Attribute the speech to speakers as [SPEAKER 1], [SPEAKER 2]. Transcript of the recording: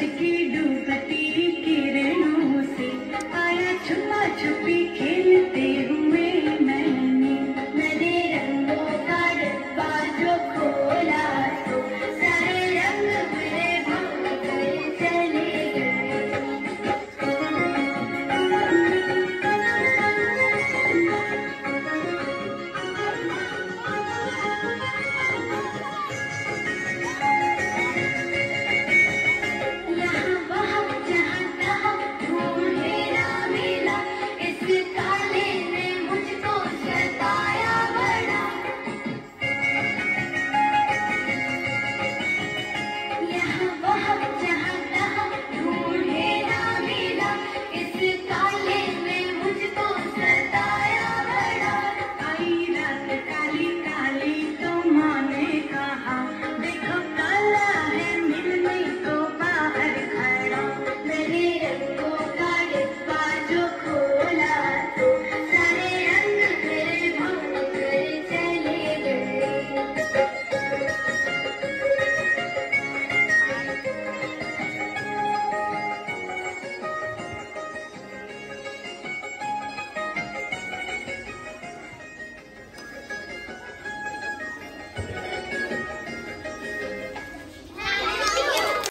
[SPEAKER 1] de